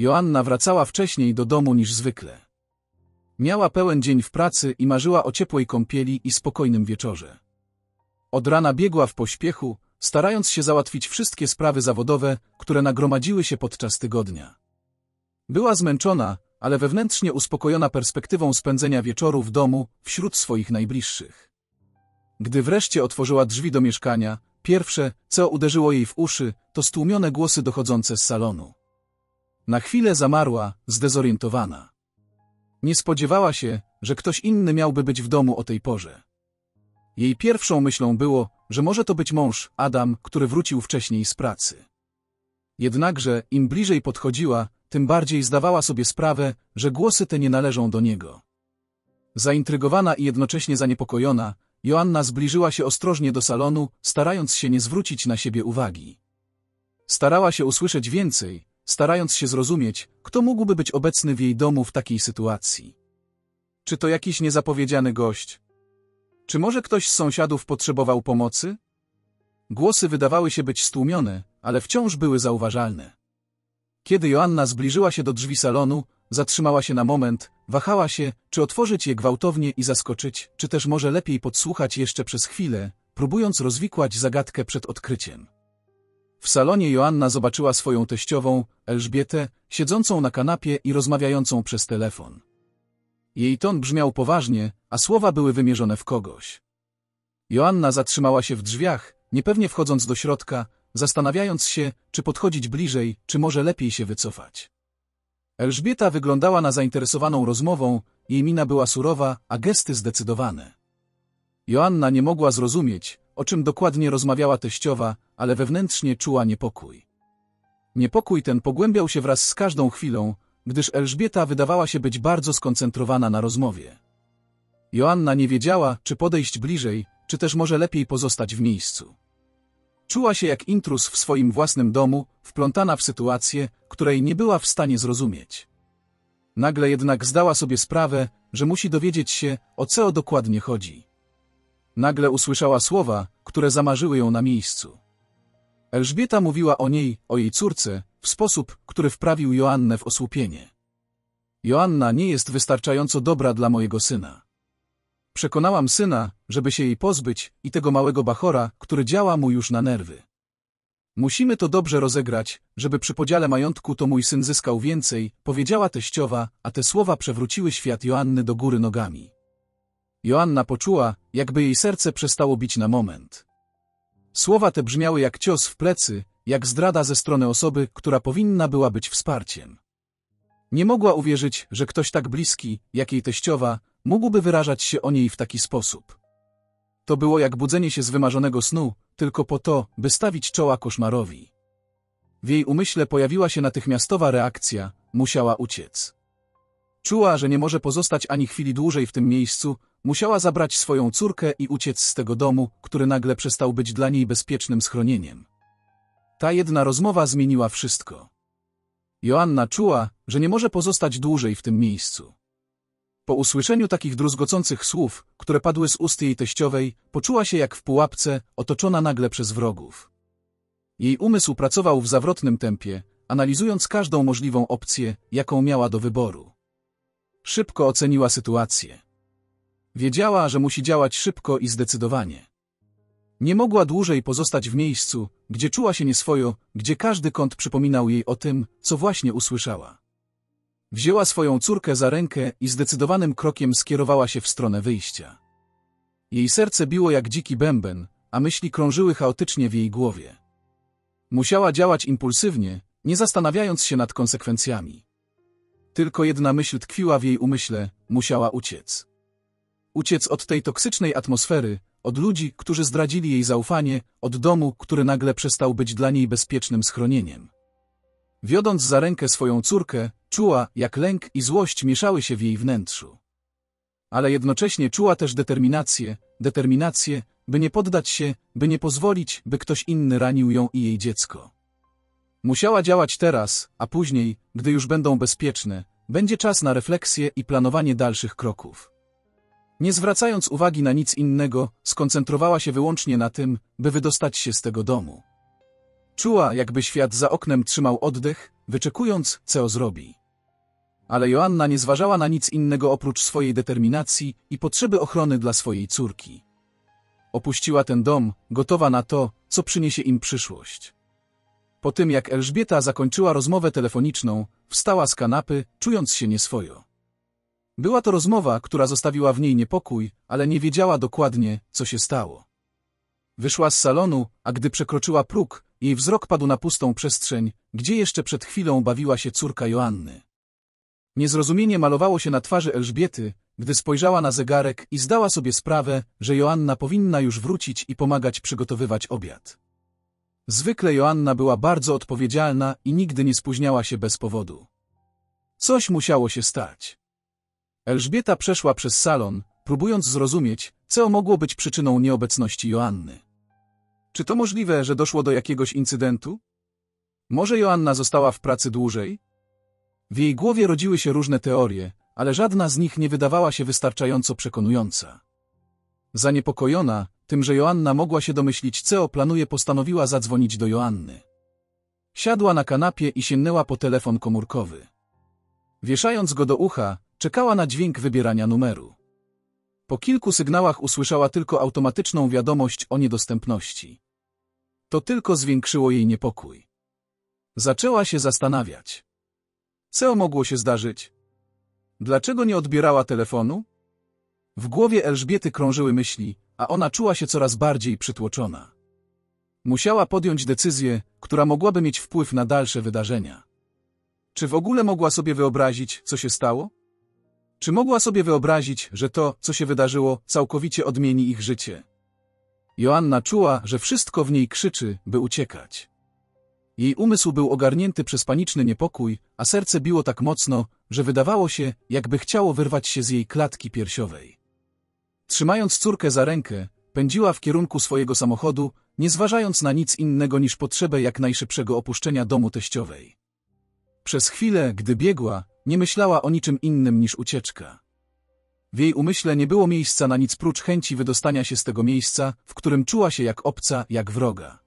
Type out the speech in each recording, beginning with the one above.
Joanna wracała wcześniej do domu niż zwykle. Miała pełen dzień w pracy i marzyła o ciepłej kąpieli i spokojnym wieczorze. Od rana biegła w pośpiechu, starając się załatwić wszystkie sprawy zawodowe, które nagromadziły się podczas tygodnia. Była zmęczona, ale wewnętrznie uspokojona perspektywą spędzenia wieczoru w domu wśród swoich najbliższych. Gdy wreszcie otworzyła drzwi do mieszkania, pierwsze, co uderzyło jej w uszy, to stłumione głosy dochodzące z salonu. Na chwilę zamarła, zdezorientowana. Nie spodziewała się, że ktoś inny miałby być w domu o tej porze. Jej pierwszą myślą było, że może to być mąż, Adam, który wrócił wcześniej z pracy. Jednakże, im bliżej podchodziła, tym bardziej zdawała sobie sprawę, że głosy te nie należą do niego. Zaintrygowana i jednocześnie zaniepokojona, Joanna zbliżyła się ostrożnie do salonu, starając się nie zwrócić na siebie uwagi. Starała się usłyszeć więcej, starając się zrozumieć, kto mógłby być obecny w jej domu w takiej sytuacji. Czy to jakiś niezapowiedziany gość? Czy może ktoś z sąsiadów potrzebował pomocy? Głosy wydawały się być stłumione, ale wciąż były zauważalne. Kiedy Joanna zbliżyła się do drzwi salonu, zatrzymała się na moment, wahała się, czy otworzyć je gwałtownie i zaskoczyć, czy też może lepiej podsłuchać jeszcze przez chwilę, próbując rozwikłać zagadkę przed odkryciem. W salonie Joanna zobaczyła swoją teściową, Elżbietę, siedzącą na kanapie i rozmawiającą przez telefon. Jej ton brzmiał poważnie, a słowa były wymierzone w kogoś. Joanna zatrzymała się w drzwiach, niepewnie wchodząc do środka, zastanawiając się, czy podchodzić bliżej, czy może lepiej się wycofać. Elżbieta wyglądała na zainteresowaną rozmową, jej mina była surowa, a gesty zdecydowane. Joanna nie mogła zrozumieć, o czym dokładnie rozmawiała teściowa, ale wewnętrznie czuła niepokój. Niepokój ten pogłębiał się wraz z każdą chwilą, gdyż Elżbieta wydawała się być bardzo skoncentrowana na rozmowie. Joanna nie wiedziała, czy podejść bliżej, czy też może lepiej pozostać w miejscu. Czuła się jak intrus w swoim własnym domu, wplątana w sytuację, której nie była w stanie zrozumieć. Nagle jednak zdała sobie sprawę, że musi dowiedzieć się, o co dokładnie chodzi. Nagle usłyszała słowa, które zamarzyły ją na miejscu. Elżbieta mówiła o niej, o jej córce, w sposób, który wprawił Joannę w osłupienie. Joanna nie jest wystarczająco dobra dla mojego syna. Przekonałam syna, żeby się jej pozbyć i tego małego bachora, który działa mu już na nerwy. Musimy to dobrze rozegrać, żeby przy podziale majątku to mój syn zyskał więcej, powiedziała teściowa, a te słowa przewróciły świat Joanny do góry nogami. Joanna poczuła, jakby jej serce przestało bić na moment. Słowa te brzmiały jak cios w plecy, jak zdrada ze strony osoby, która powinna była być wsparciem. Nie mogła uwierzyć, że ktoś tak bliski, jak jej teściowa, mógłby wyrażać się o niej w taki sposób. To było jak budzenie się z wymarzonego snu, tylko po to, by stawić czoła koszmarowi. W jej umyśle pojawiła się natychmiastowa reakcja, musiała uciec. Czuła, że nie może pozostać ani chwili dłużej w tym miejscu, musiała zabrać swoją córkę i uciec z tego domu, który nagle przestał być dla niej bezpiecznym schronieniem. Ta jedna rozmowa zmieniła wszystko. Joanna czuła, że nie może pozostać dłużej w tym miejscu. Po usłyszeniu takich druzgocących słów, które padły z ust jej teściowej, poczuła się jak w pułapce, otoczona nagle przez wrogów. Jej umysł pracował w zawrotnym tempie, analizując każdą możliwą opcję, jaką miała do wyboru. Szybko oceniła sytuację. Wiedziała, że musi działać szybko i zdecydowanie. Nie mogła dłużej pozostać w miejscu, gdzie czuła się nieswojo, gdzie każdy kąt przypominał jej o tym, co właśnie usłyszała. Wzięła swoją córkę za rękę i zdecydowanym krokiem skierowała się w stronę wyjścia. Jej serce biło jak dziki bęben, a myśli krążyły chaotycznie w jej głowie. Musiała działać impulsywnie, nie zastanawiając się nad konsekwencjami. Tylko jedna myśl tkwiła w jej umyśle, musiała uciec. Uciec od tej toksycznej atmosfery, od ludzi, którzy zdradzili jej zaufanie, od domu, który nagle przestał być dla niej bezpiecznym schronieniem. Wiodąc za rękę swoją córkę, czuła, jak lęk i złość mieszały się w jej wnętrzu. Ale jednocześnie czuła też determinację, determinację, by nie poddać się, by nie pozwolić, by ktoś inny ranił ją i jej dziecko. Musiała działać teraz, a później, gdy już będą bezpieczne, będzie czas na refleksję i planowanie dalszych kroków. Nie zwracając uwagi na nic innego, skoncentrowała się wyłącznie na tym, by wydostać się z tego domu. Czuła, jakby świat za oknem trzymał oddech, wyczekując, co zrobi. Ale Joanna nie zważała na nic innego oprócz swojej determinacji i potrzeby ochrony dla swojej córki. Opuściła ten dom, gotowa na to, co przyniesie im przyszłość. Po tym jak Elżbieta zakończyła rozmowę telefoniczną, wstała z kanapy, czując się nieswojo. Była to rozmowa, która zostawiła w niej niepokój, ale nie wiedziała dokładnie, co się stało. Wyszła z salonu, a gdy przekroczyła próg, jej wzrok padł na pustą przestrzeń, gdzie jeszcze przed chwilą bawiła się córka Joanny. Niezrozumienie malowało się na twarzy Elżbiety, gdy spojrzała na zegarek i zdała sobie sprawę, że Joanna powinna już wrócić i pomagać przygotowywać obiad. Zwykle Joanna była bardzo odpowiedzialna i nigdy nie spóźniała się bez powodu. Coś musiało się stać. Elżbieta przeszła przez salon, próbując zrozumieć, co mogło być przyczyną nieobecności Joanny. Czy to możliwe, że doszło do jakiegoś incydentu? Może Joanna została w pracy dłużej? W jej głowie rodziły się różne teorie, ale żadna z nich nie wydawała się wystarczająco przekonująca. Zaniepokojona, tym, że Joanna mogła się domyślić, co planuje, postanowiła zadzwonić do Joanny. Siadła na kanapie i sięgnęła po telefon komórkowy. Wieszając go do ucha, czekała na dźwięk wybierania numeru. Po kilku sygnałach usłyszała tylko automatyczną wiadomość o niedostępności. To tylko zwiększyło jej niepokój. Zaczęła się zastanawiać. Co mogło się zdarzyć? Dlaczego nie odbierała telefonu? W głowie Elżbiety krążyły myśli, a ona czuła się coraz bardziej przytłoczona. Musiała podjąć decyzję, która mogłaby mieć wpływ na dalsze wydarzenia. Czy w ogóle mogła sobie wyobrazić, co się stało? Czy mogła sobie wyobrazić, że to, co się wydarzyło, całkowicie odmieni ich życie? Joanna czuła, że wszystko w niej krzyczy, by uciekać. Jej umysł był ogarnięty przez paniczny niepokój, a serce biło tak mocno, że wydawało się, jakby chciało wyrwać się z jej klatki piersiowej. Trzymając córkę za rękę, pędziła w kierunku swojego samochodu, nie zważając na nic innego niż potrzebę jak najszybszego opuszczenia domu teściowej. Przez chwilę, gdy biegła, nie myślała o niczym innym niż ucieczka. W jej umyśle nie było miejsca na nic prócz chęci wydostania się z tego miejsca, w którym czuła się jak obca, jak wroga.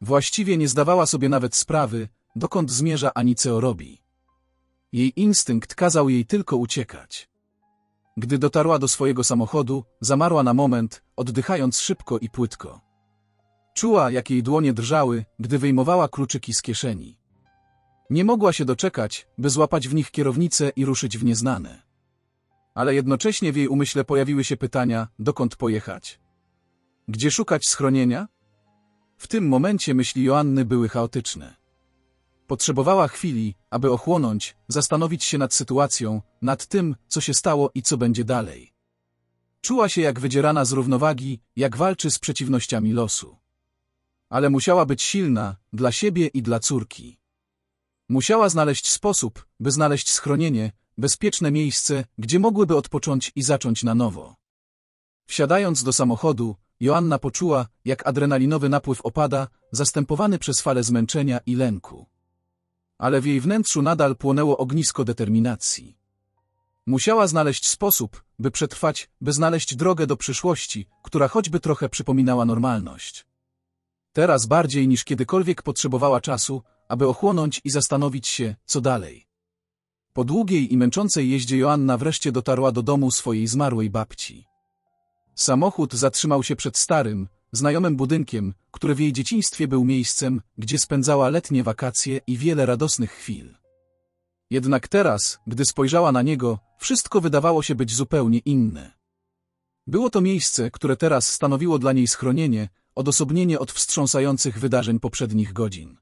Właściwie nie zdawała sobie nawet sprawy, dokąd zmierza ani co robi. Jej instynkt kazał jej tylko uciekać. Gdy dotarła do swojego samochodu, zamarła na moment, oddychając szybko i płytko. Czuła, jak jej dłonie drżały, gdy wyjmowała kluczyki z kieszeni. Nie mogła się doczekać, by złapać w nich kierownicę i ruszyć w nieznane. Ale jednocześnie w jej umyśle pojawiły się pytania, dokąd pojechać. Gdzie szukać schronienia? W tym momencie myśli Joanny były chaotyczne. Potrzebowała chwili, aby ochłonąć, zastanowić się nad sytuacją, nad tym, co się stało i co będzie dalej. Czuła się jak wydzierana z równowagi, jak walczy z przeciwnościami losu. Ale musiała być silna, dla siebie i dla córki. Musiała znaleźć sposób, by znaleźć schronienie, bezpieczne miejsce, gdzie mogłyby odpocząć i zacząć na nowo. Wsiadając do samochodu, Joanna poczuła, jak adrenalinowy napływ opada, zastępowany przez fale zmęczenia i lęku. Ale w jej wnętrzu nadal płonęło ognisko determinacji. Musiała znaleźć sposób, by przetrwać, by znaleźć drogę do przyszłości, która choćby trochę przypominała normalność. Teraz bardziej niż kiedykolwiek potrzebowała czasu, aby ochłonąć i zastanowić się, co dalej. Po długiej i męczącej jeździe Joanna wreszcie dotarła do domu swojej zmarłej babci. Samochód zatrzymał się przed starym, znajomym budynkiem, który w jej dzieciństwie był miejscem, gdzie spędzała letnie wakacje i wiele radosnych chwil. Jednak teraz, gdy spojrzała na niego, wszystko wydawało się być zupełnie inne. Było to miejsce, które teraz stanowiło dla niej schronienie, odosobnienie od wstrząsających wydarzeń poprzednich godzin.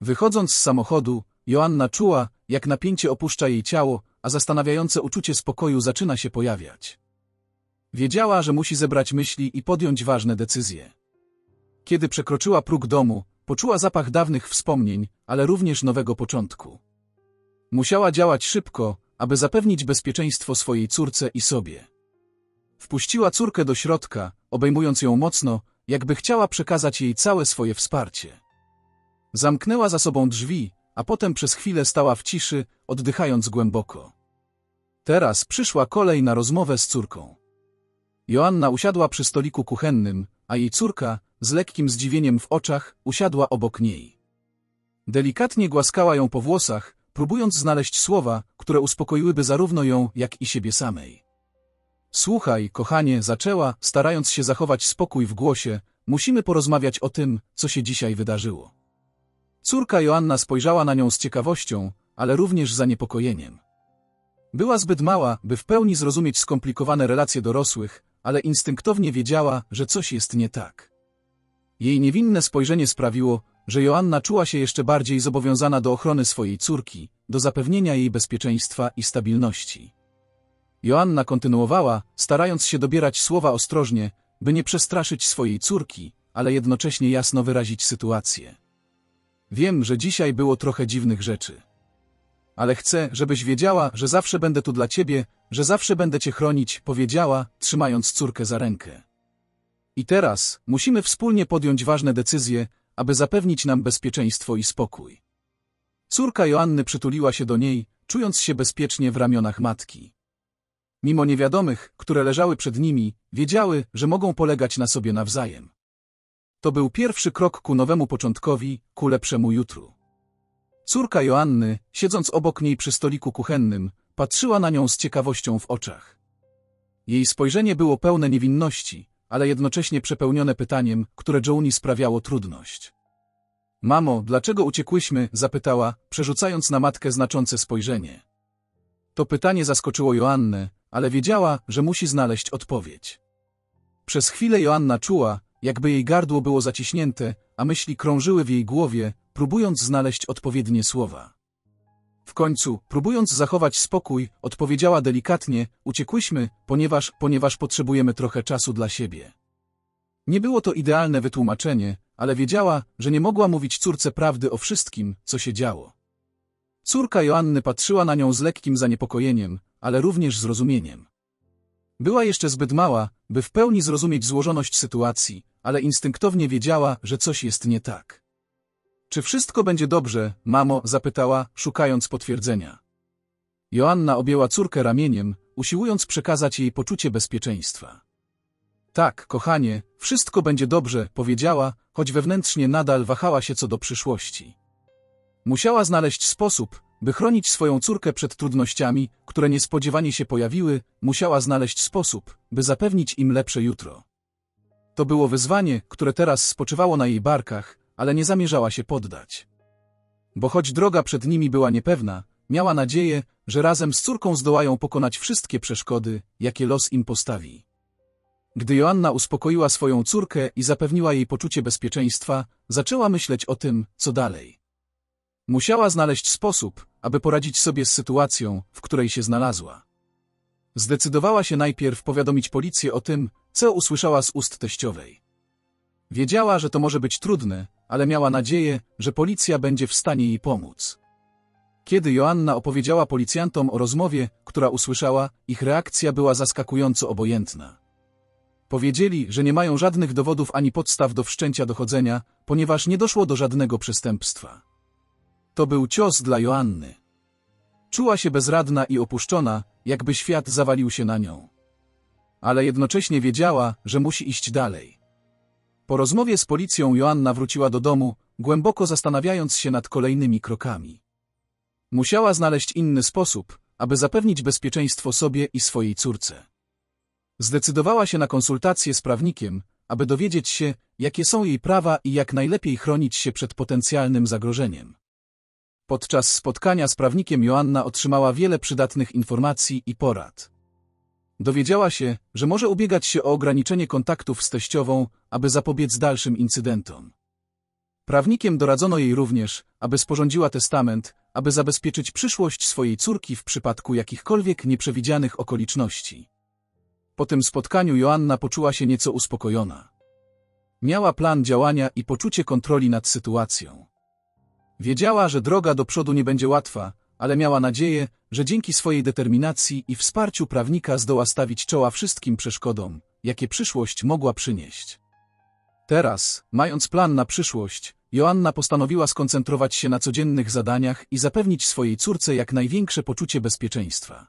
Wychodząc z samochodu, Joanna czuła, jak napięcie opuszcza jej ciało, a zastanawiające uczucie spokoju zaczyna się pojawiać. Wiedziała, że musi zebrać myśli i podjąć ważne decyzje. Kiedy przekroczyła próg domu, poczuła zapach dawnych wspomnień, ale również nowego początku. Musiała działać szybko, aby zapewnić bezpieczeństwo swojej córce i sobie. Wpuściła córkę do środka, obejmując ją mocno, jakby chciała przekazać jej całe swoje wsparcie. Zamknęła za sobą drzwi, a potem przez chwilę stała w ciszy, oddychając głęboko. Teraz przyszła kolej na rozmowę z córką. Joanna usiadła przy stoliku kuchennym, a jej córka, z lekkim zdziwieniem w oczach, usiadła obok niej. Delikatnie głaskała ją po włosach, próbując znaleźć słowa, które uspokoiłyby zarówno ją, jak i siebie samej. Słuchaj, kochanie, zaczęła, starając się zachować spokój w głosie, musimy porozmawiać o tym, co się dzisiaj wydarzyło. Córka Joanna spojrzała na nią z ciekawością, ale również zaniepokojeniem. Była zbyt mała, by w pełni zrozumieć skomplikowane relacje dorosłych, ale instynktownie wiedziała, że coś jest nie tak. Jej niewinne spojrzenie sprawiło, że Joanna czuła się jeszcze bardziej zobowiązana do ochrony swojej córki, do zapewnienia jej bezpieczeństwa i stabilności. Joanna kontynuowała, starając się dobierać słowa ostrożnie, by nie przestraszyć swojej córki, ale jednocześnie jasno wyrazić sytuację. Wiem, że dzisiaj było trochę dziwnych rzeczy. Ale chcę, żebyś wiedziała, że zawsze będę tu dla ciebie, że zawsze będę cię chronić, powiedziała, trzymając córkę za rękę. I teraz musimy wspólnie podjąć ważne decyzje, aby zapewnić nam bezpieczeństwo i spokój. Córka Joanny przytuliła się do niej, czując się bezpiecznie w ramionach matki. Mimo niewiadomych, które leżały przed nimi, wiedziały, że mogą polegać na sobie nawzajem. To był pierwszy krok ku nowemu początkowi, ku lepszemu jutru. Córka Joanny, siedząc obok niej przy stoliku kuchennym, patrzyła na nią z ciekawością w oczach. Jej spojrzenie było pełne niewinności, ale jednocześnie przepełnione pytaniem, które Joanie sprawiało trudność. Mamo, dlaczego uciekłyśmy? zapytała, przerzucając na matkę znaczące spojrzenie. To pytanie zaskoczyło Joannę, ale wiedziała, że musi znaleźć odpowiedź. Przez chwilę Joanna czuła, jakby jej gardło było zaciśnięte, a myśli krążyły w jej głowie, próbując znaleźć odpowiednie słowa. W końcu, próbując zachować spokój, odpowiedziała delikatnie, uciekłyśmy, ponieważ, ponieważ potrzebujemy trochę czasu dla siebie. Nie było to idealne wytłumaczenie, ale wiedziała, że nie mogła mówić córce prawdy o wszystkim, co się działo. Córka Joanny patrzyła na nią z lekkim zaniepokojeniem, ale również zrozumieniem. Była jeszcze zbyt mała, by w pełni zrozumieć złożoność sytuacji, ale instynktownie wiedziała, że coś jest nie tak. Czy wszystko będzie dobrze, mamo? zapytała, szukając potwierdzenia. Joanna objęła córkę ramieniem, usiłując przekazać jej poczucie bezpieczeństwa. Tak, kochanie, wszystko będzie dobrze, powiedziała, choć wewnętrznie nadal wahała się co do przyszłości. Musiała znaleźć sposób, by chronić swoją córkę przed trudnościami, które niespodziewanie się pojawiły, musiała znaleźć sposób, by zapewnić im lepsze jutro. To było wyzwanie, które teraz spoczywało na jej barkach, ale nie zamierzała się poddać. Bo choć droga przed nimi była niepewna, miała nadzieję, że razem z córką zdołają pokonać wszystkie przeszkody, jakie los im postawi. Gdy Joanna uspokoiła swoją córkę i zapewniła jej poczucie bezpieczeństwa, zaczęła myśleć o tym, co dalej. Musiała znaleźć sposób, aby poradzić sobie z sytuacją, w której się znalazła. Zdecydowała się najpierw powiadomić policję o tym, co usłyszała z ust teściowej. Wiedziała, że to może być trudne, ale miała nadzieję, że policja będzie w stanie jej pomóc. Kiedy Joanna opowiedziała policjantom o rozmowie, która usłyszała, ich reakcja była zaskakująco obojętna. Powiedzieli, że nie mają żadnych dowodów ani podstaw do wszczęcia dochodzenia, ponieważ nie doszło do żadnego przestępstwa. To był cios dla Joanny. Czuła się bezradna i opuszczona, jakby świat zawalił się na nią. Ale jednocześnie wiedziała, że musi iść dalej. Po rozmowie z policją Joanna wróciła do domu, głęboko zastanawiając się nad kolejnymi krokami. Musiała znaleźć inny sposób, aby zapewnić bezpieczeństwo sobie i swojej córce. Zdecydowała się na konsultację z prawnikiem, aby dowiedzieć się, jakie są jej prawa i jak najlepiej chronić się przed potencjalnym zagrożeniem. Podczas spotkania z prawnikiem Joanna otrzymała wiele przydatnych informacji i porad. Dowiedziała się, że może ubiegać się o ograniczenie kontaktów z teściową, aby zapobiec dalszym incydentom. Prawnikiem doradzono jej również, aby sporządziła testament, aby zabezpieczyć przyszłość swojej córki w przypadku jakichkolwiek nieprzewidzianych okoliczności. Po tym spotkaniu Joanna poczuła się nieco uspokojona. Miała plan działania i poczucie kontroli nad sytuacją. Wiedziała, że droga do przodu nie będzie łatwa, ale miała nadzieję, że dzięki swojej determinacji i wsparciu prawnika zdoła stawić czoła wszystkim przeszkodom, jakie przyszłość mogła przynieść. Teraz, mając plan na przyszłość, Joanna postanowiła skoncentrować się na codziennych zadaniach i zapewnić swojej córce jak największe poczucie bezpieczeństwa.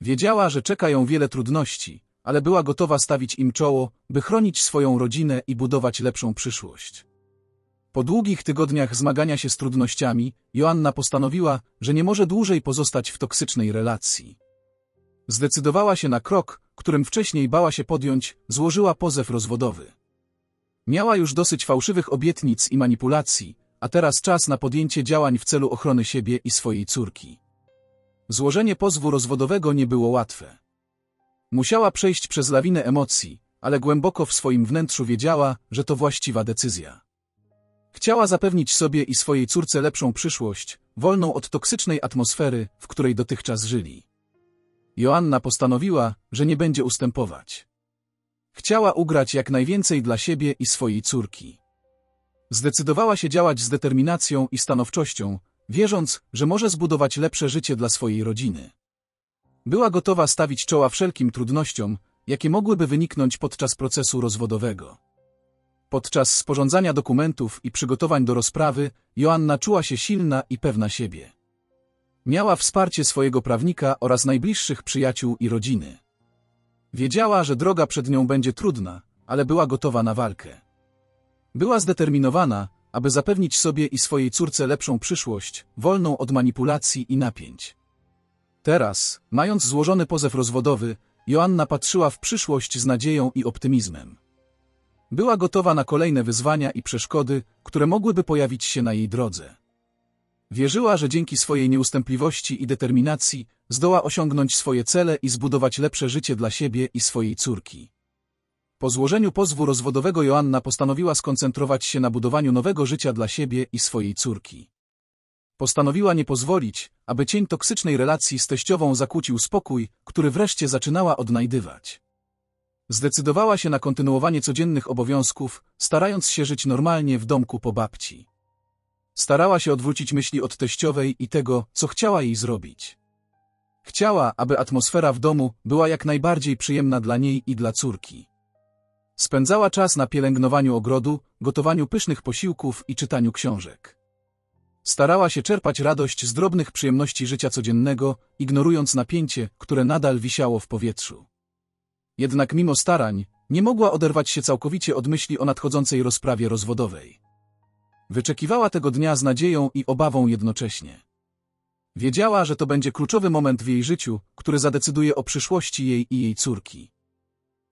Wiedziała, że czeka ją wiele trudności, ale była gotowa stawić im czoło, by chronić swoją rodzinę i budować lepszą przyszłość. Po długich tygodniach zmagania się z trudnościami, Joanna postanowiła, że nie może dłużej pozostać w toksycznej relacji. Zdecydowała się na krok, którym wcześniej bała się podjąć, złożyła pozew rozwodowy. Miała już dosyć fałszywych obietnic i manipulacji, a teraz czas na podjęcie działań w celu ochrony siebie i swojej córki. Złożenie pozwu rozwodowego nie było łatwe. Musiała przejść przez lawinę emocji, ale głęboko w swoim wnętrzu wiedziała, że to właściwa decyzja. Chciała zapewnić sobie i swojej córce lepszą przyszłość, wolną od toksycznej atmosfery, w której dotychczas żyli. Joanna postanowiła, że nie będzie ustępować. Chciała ugrać jak najwięcej dla siebie i swojej córki. Zdecydowała się działać z determinacją i stanowczością, wierząc, że może zbudować lepsze życie dla swojej rodziny. Była gotowa stawić czoła wszelkim trudnościom, jakie mogłyby wyniknąć podczas procesu rozwodowego. Podczas sporządzania dokumentów i przygotowań do rozprawy, Joanna czuła się silna i pewna siebie. Miała wsparcie swojego prawnika oraz najbliższych przyjaciół i rodziny. Wiedziała, że droga przed nią będzie trudna, ale była gotowa na walkę. Była zdeterminowana, aby zapewnić sobie i swojej córce lepszą przyszłość, wolną od manipulacji i napięć. Teraz, mając złożony pozew rozwodowy, Joanna patrzyła w przyszłość z nadzieją i optymizmem. Była gotowa na kolejne wyzwania i przeszkody, które mogłyby pojawić się na jej drodze. Wierzyła, że dzięki swojej nieustępliwości i determinacji zdoła osiągnąć swoje cele i zbudować lepsze życie dla siebie i swojej córki. Po złożeniu pozwu rozwodowego Joanna postanowiła skoncentrować się na budowaniu nowego życia dla siebie i swojej córki. Postanowiła nie pozwolić, aby cień toksycznej relacji z teściową zakłócił spokój, który wreszcie zaczynała odnajdywać. Zdecydowała się na kontynuowanie codziennych obowiązków, starając się żyć normalnie w domku po babci. Starała się odwrócić myśli od teściowej i tego, co chciała jej zrobić. Chciała, aby atmosfera w domu była jak najbardziej przyjemna dla niej i dla córki. Spędzała czas na pielęgnowaniu ogrodu, gotowaniu pysznych posiłków i czytaniu książek. Starała się czerpać radość z drobnych przyjemności życia codziennego, ignorując napięcie, które nadal wisiało w powietrzu. Jednak mimo starań, nie mogła oderwać się całkowicie od myśli o nadchodzącej rozprawie rozwodowej. Wyczekiwała tego dnia z nadzieją i obawą jednocześnie. Wiedziała, że to będzie kluczowy moment w jej życiu, który zadecyduje o przyszłości jej i jej córki.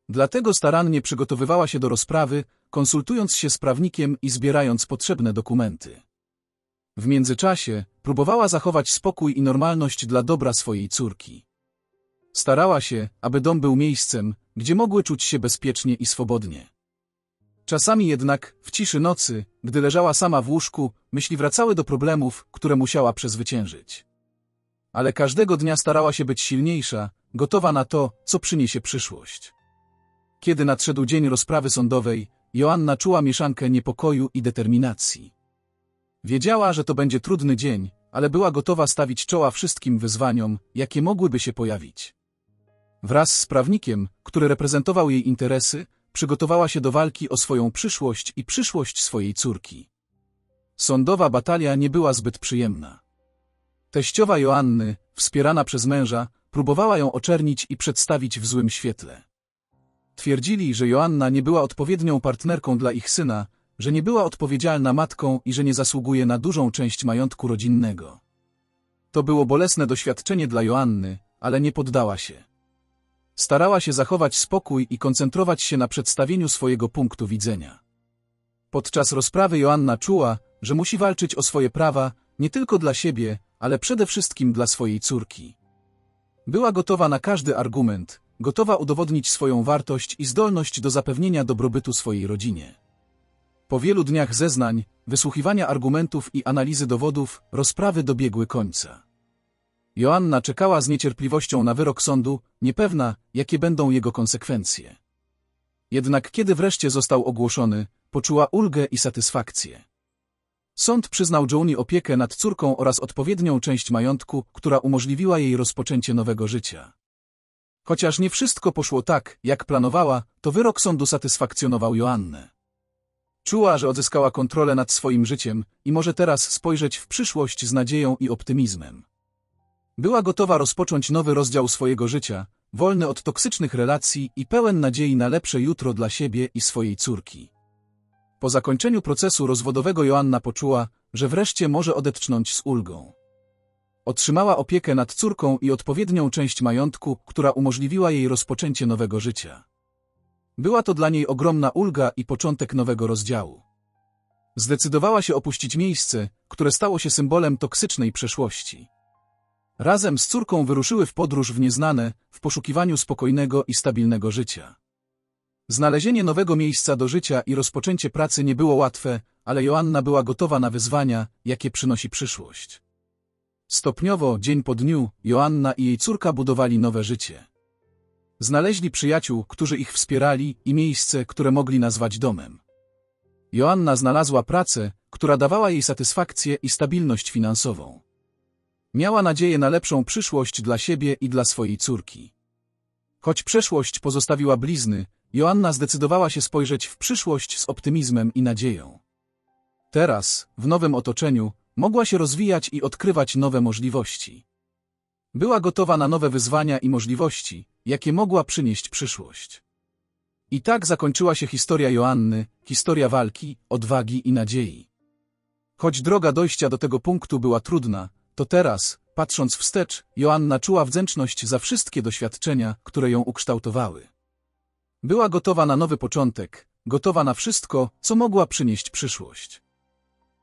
Dlatego starannie przygotowywała się do rozprawy, konsultując się z prawnikiem i zbierając potrzebne dokumenty. W międzyczasie próbowała zachować spokój i normalność dla dobra swojej córki. Starała się, aby dom był miejscem, gdzie mogły czuć się bezpiecznie i swobodnie. Czasami jednak, w ciszy nocy, gdy leżała sama w łóżku, myśli wracały do problemów, które musiała przezwyciężyć. Ale każdego dnia starała się być silniejsza, gotowa na to, co przyniesie przyszłość. Kiedy nadszedł dzień rozprawy sądowej, Joanna czuła mieszankę niepokoju i determinacji. Wiedziała, że to będzie trudny dzień, ale była gotowa stawić czoła wszystkim wyzwaniom, jakie mogłyby się pojawić. Wraz z prawnikiem, który reprezentował jej interesy, przygotowała się do walki o swoją przyszłość i przyszłość swojej córki. Sądowa batalia nie była zbyt przyjemna. Teściowa Joanny, wspierana przez męża, próbowała ją oczernić i przedstawić w złym świetle. Twierdzili, że Joanna nie była odpowiednią partnerką dla ich syna, że nie była odpowiedzialna matką i że nie zasługuje na dużą część majątku rodzinnego. To było bolesne doświadczenie dla Joanny, ale nie poddała się. Starała się zachować spokój i koncentrować się na przedstawieniu swojego punktu widzenia. Podczas rozprawy Joanna czuła, że musi walczyć o swoje prawa nie tylko dla siebie, ale przede wszystkim dla swojej córki. Była gotowa na każdy argument, gotowa udowodnić swoją wartość i zdolność do zapewnienia dobrobytu swojej rodzinie. Po wielu dniach zeznań, wysłuchiwania argumentów i analizy dowodów, rozprawy dobiegły końca. Joanna czekała z niecierpliwością na wyrok sądu, niepewna, jakie będą jego konsekwencje. Jednak kiedy wreszcie został ogłoszony, poczuła ulgę i satysfakcję. Sąd przyznał Joanie opiekę nad córką oraz odpowiednią część majątku, która umożliwiła jej rozpoczęcie nowego życia. Chociaż nie wszystko poszło tak, jak planowała, to wyrok sądu satysfakcjonował Joannę. Czuła, że odzyskała kontrolę nad swoim życiem i może teraz spojrzeć w przyszłość z nadzieją i optymizmem. Była gotowa rozpocząć nowy rozdział swojego życia, wolny od toksycznych relacji i pełen nadziei na lepsze jutro dla siebie i swojej córki. Po zakończeniu procesu rozwodowego Joanna poczuła, że wreszcie może odetchnąć z ulgą. Otrzymała opiekę nad córką i odpowiednią część majątku, która umożliwiła jej rozpoczęcie nowego życia. Była to dla niej ogromna ulga i początek nowego rozdziału. Zdecydowała się opuścić miejsce, które stało się symbolem toksycznej przeszłości. Razem z córką wyruszyły w podróż w nieznane, w poszukiwaniu spokojnego i stabilnego życia. Znalezienie nowego miejsca do życia i rozpoczęcie pracy nie było łatwe, ale Joanna była gotowa na wyzwania, jakie przynosi przyszłość. Stopniowo, dzień po dniu, Joanna i jej córka budowali nowe życie. Znaleźli przyjaciół, którzy ich wspierali i miejsce, które mogli nazwać domem. Joanna znalazła pracę, która dawała jej satysfakcję i stabilność finansową. Miała nadzieję na lepszą przyszłość dla siebie i dla swojej córki. Choć przeszłość pozostawiła blizny, Joanna zdecydowała się spojrzeć w przyszłość z optymizmem i nadzieją. Teraz, w nowym otoczeniu, mogła się rozwijać i odkrywać nowe możliwości. Była gotowa na nowe wyzwania i możliwości, jakie mogła przynieść przyszłość. I tak zakończyła się historia Joanny, historia walki, odwagi i nadziei. Choć droga dojścia do tego punktu była trudna, to teraz, patrząc wstecz, Joanna czuła wdzięczność za wszystkie doświadczenia, które ją ukształtowały. Była gotowa na nowy początek, gotowa na wszystko, co mogła przynieść przyszłość.